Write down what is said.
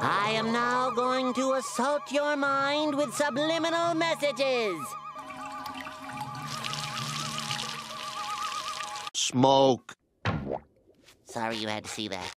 I am now going to assault your mind with subliminal messages. Smoke. Sorry you had to see that.